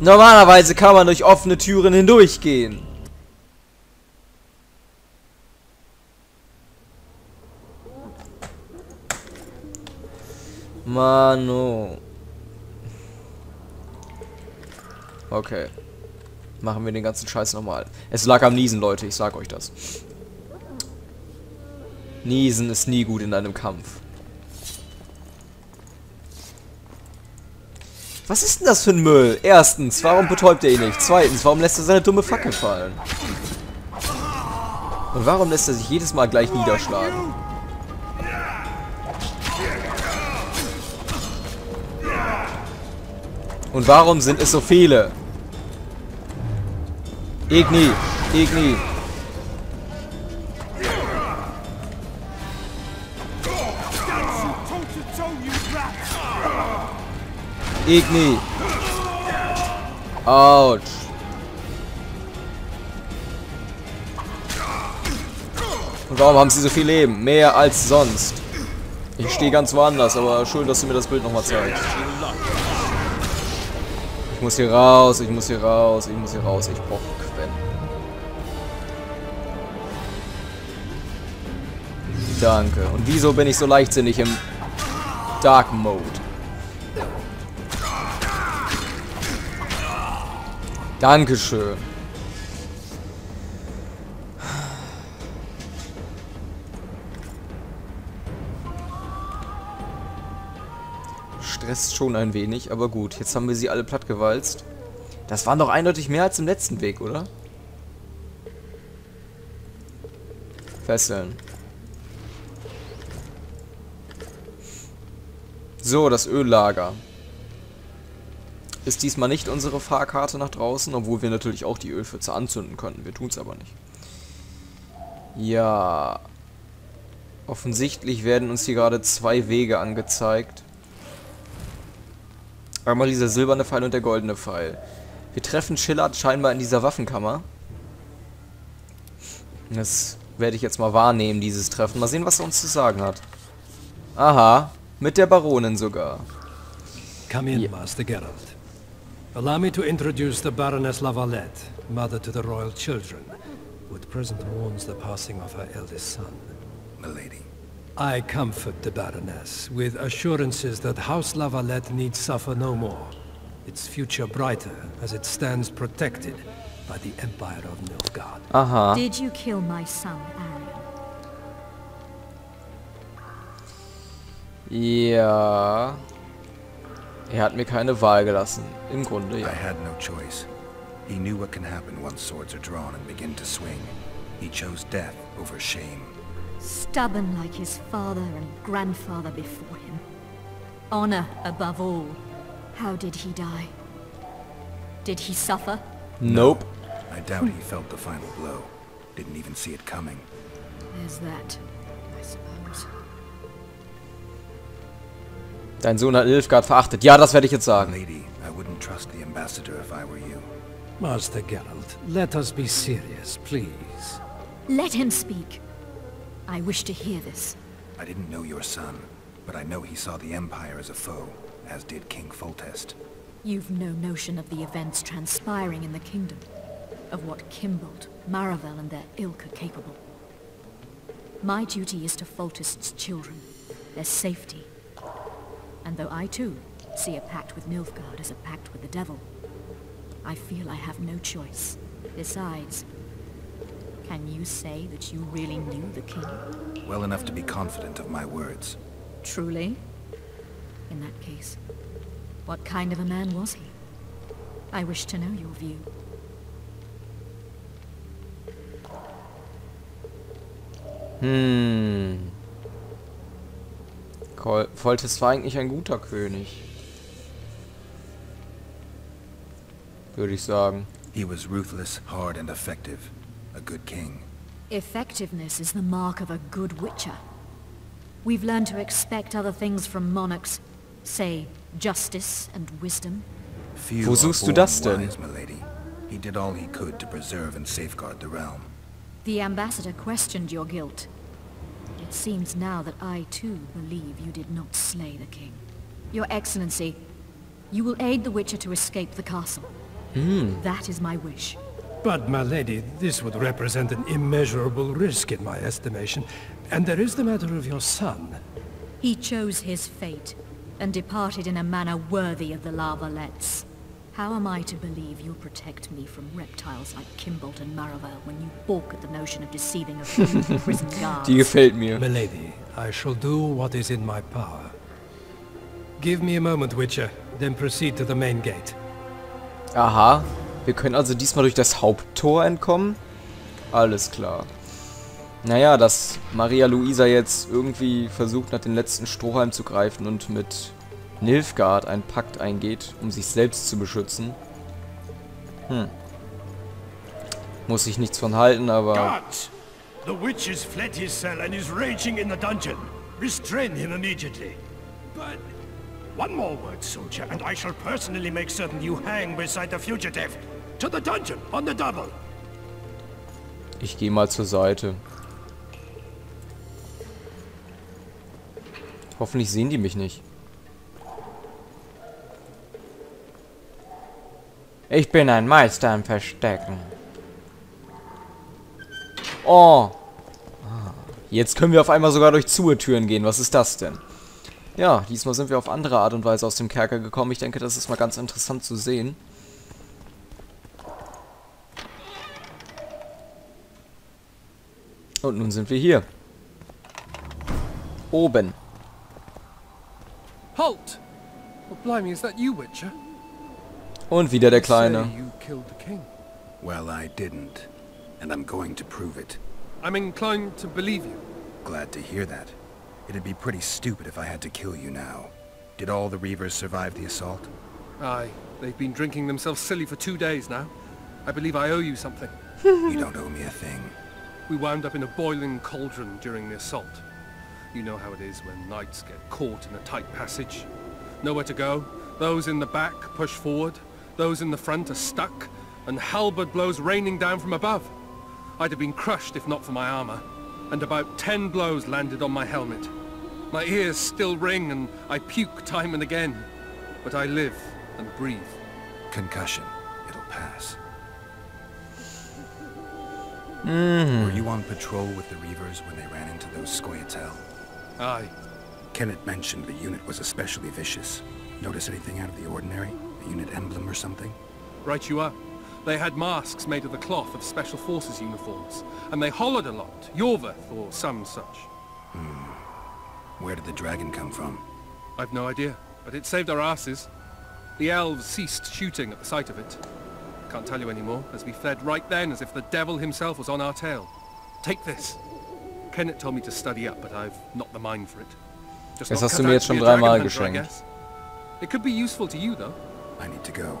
Normalerweise kann man durch offene Türen hindurchgehen. Mano. Okay. Machen wir den ganzen Scheiß nochmal. Es lag am Niesen, Leute, ich sag euch das. Niesen ist nie gut in einem Kampf. Was ist denn das für ein Müll? Erstens, warum betäubt er ihn nicht? Zweitens, warum lässt er seine dumme Fackel fallen? Und warum lässt er sich jedes Mal gleich niederschlagen? Und warum sind es so viele? Igni, Igni. Igni. Autsch. Und warum haben sie so viel Leben? Mehr als sonst. Ich stehe ganz woanders, aber schön, dass du mir das Bild nochmal zeigst. Ich muss hier raus, ich muss hier raus, ich muss hier raus. Ich brauche Quen. Danke. Und wieso bin ich so leichtsinnig im Dark Mode? Dankeschön. Stresst schon ein wenig, aber gut. Jetzt haben wir sie alle plattgewalzt. Das waren doch eindeutig mehr als im letzten Weg, oder? Fesseln. So, das Öllager. Ist diesmal nicht unsere Fahrkarte nach draußen, obwohl wir natürlich auch die Ölpfütze anzünden könnten. Wir tun es aber nicht. Ja. Offensichtlich werden uns hier gerade zwei Wege angezeigt. Einmal dieser silberne Pfeil und der goldene Pfeil. Wir treffen Schillard scheinbar in dieser Waffenkammer. Das werde ich jetzt mal wahrnehmen, dieses Treffen. Mal sehen, was er uns zu sagen hat. Aha, mit der Baronin sogar. Come in, Master Geralt. Allow me to introduce the Baroness Lavalette, mother to the royal children, who at present mourns the passing of her eldest son. Milady. I comfort the Baroness with assurances that House Lavalette need suffer no more. Its future brighter as it stands protected by the Empire of Nilfgaard. Aha. Did you kill my son, Arion? Ja. Er hat mir keine Wahl gelassen. Im Grunde, I had no choice. He knew what can happen once swords are drawn and begin to swing. He chose death over shame. Stubborn like his father and grandfather before him. Honor above all. How did he die? Did he suffer? Nope. I doubt he felt the final blow. Didn't even see it coming. There's that, I suppose. Dein Sohn hat Nilfgaard verachtet. Ja, das werde ich jetzt sagen. Lady, I wouldn't trust the ambassador if I were you. Master Geralt, let us be serious, please. Let him speak. I wish to hear this. I didn't know your son, but I know he saw the Empire as a foe, as did King Foltest. You've no notion of the events transpiring in the kingdom. Of what Kimbold, Maravel and their ilk are capable. My duty is to Foltest's children, their safety. And though I too see a pact with Nilfgaard as a pact with the devil, I feel I have no choice. Besides, can you say that you really knew the king? Well enough to be confident of my words. Truly? In that case, what kind of a man was he? I wish to know your view. Hm. Foltest war eigentlich ein guter König. Würde ich sagen. He was ruthless, hard, and effective. A good king. Effectiveness is the mark of a good witcher. We've learned to expect other things from monarchs. Say, justice and wisdom. Few Wo suchst du das denn? wise, milady. He did all he could to preserve and safeguard the realm. The ambassador questioned your guilt. It seems now that I too believe you did not slay the king. Your excellency, you will aid the witcher to escape the castle. Hmm. That is my wish. But, my lady, this would represent an immeasurable risk in my estimation. And there is the matter of your son. He chose his fate and departed in a manner worthy of the Lavalets. How am I to believe you'll protect me from reptiles like Kimbolt and Maravel when you balk at the notion of deceiving a few imprisoned guards? Die gefällt mir. Milady, I shall do what is in my power. Give me a moment, Witcher, then proceed to the main gate. Aha. Wir können also diesmal durch das Haupttor entkommen? Alles klar. Naja, dass Maria Luisa jetzt irgendwie versucht, nach den letzten Strohhalm zu greifen und mit Nilfgaard einen Pakt eingeht, um sich selbst zu beschützen. Hm. Muss ich nichts von halten, aber... Guards! The witch has fled his cell and is raging in the dungeon. Restrain him immediately. But... One more word, soldier, and I shall personally make certain you hang beside the fugitive. To the dungeon, on the double. Ich gehe mal zur Seite. Hoffentlich sehen die mich nicht. Ich bin ein Meister im Verstecken. Oh. Ah, Jetzt können wir auf einmal sogar durch Zuhetüren gehen. Was ist das denn? Ja, diesmal sind wir auf andere Art und Weise aus dem Kerker gekommen. Ich denke, das ist mal ganz interessant zu sehen. Und nun sind wir hier. Oben. Halt! Well, blimey, is that you, Witcher? Und wieder der Kleine. you killed the king. Well, I didn't. And I'm going to prove it. I'm inclined to believe you. Glad to hear that. It'd be pretty stupid if I had to kill you now. Did all the Reavers survive the assault? Aye, they've been drinking themselves silly for two days now. I believe I owe you something. you don't owe me a thing. We wound up in a boiling cauldron during the assault. You know how it is when knights get caught in a tight passage. Nowhere to go. Those in the back push forward. Those in the front are stuck. And halberd blows raining down from above. I'd have been crushed if not for my armor. And about ten blows landed on my helmet. My ears still ring and I puke time and again. But I live and breathe. Concussion. It'll pass. Hmm. Were you on patrol with the Reavers when they ran into those Scoia'tael? Aye. Kenneth mentioned the unit was especially vicious. Notice anything out of the ordinary? A unit emblem or something? Right you are. They had masks made of the cloth of Special Forces uniforms, and they hollered a lot, Yorveth or some such. Hmm. Where did the dragon come from? I've no idea, but it saved our asses. The elves ceased shooting at the sight of it. Can't tell you anymore, as we fled right then as if the devil himself was on our tail. Take this. Kenneth told me to study up, but I've not the mind for it. Just Das hast du mir jetzt to be schon a dreimal dragon geschenkt. It could be useful to you, though. I need to go.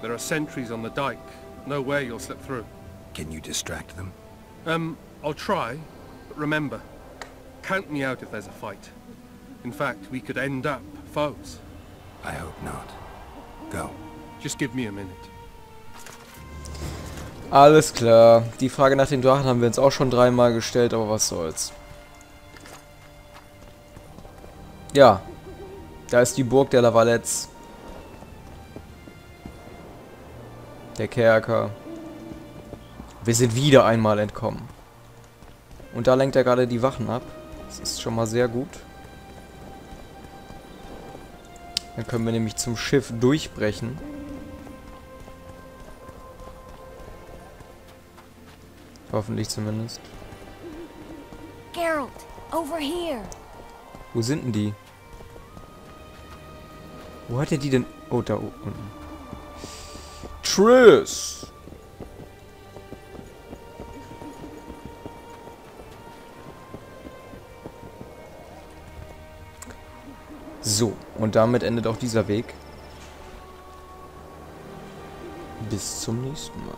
There are sentries on the dike. No way you'll slip through. Can you distract them? Um, I'll try, but remember, count me out if there's a fight. In fact, we could end up foes. I hope not. Go. Just give me a minute. Alles klar. Die Frage nach den Drachen haben wir uns auch schon dreimal gestellt, aber was soll's. Ja. Da ist die Burg der Lavalets. Der Kerker. Wir sind wieder einmal entkommen. Und da lenkt er gerade die Wachen ab. Das ist schon mal sehr gut. Dann können wir nämlich zum Schiff durchbrechen. Hoffentlich zumindest. Geralt, over here. Wo sind denn die? Wo hat er die denn? Oh, da unten. Triss! So, und damit endet auch dieser Weg. Bis zum nächsten Mal.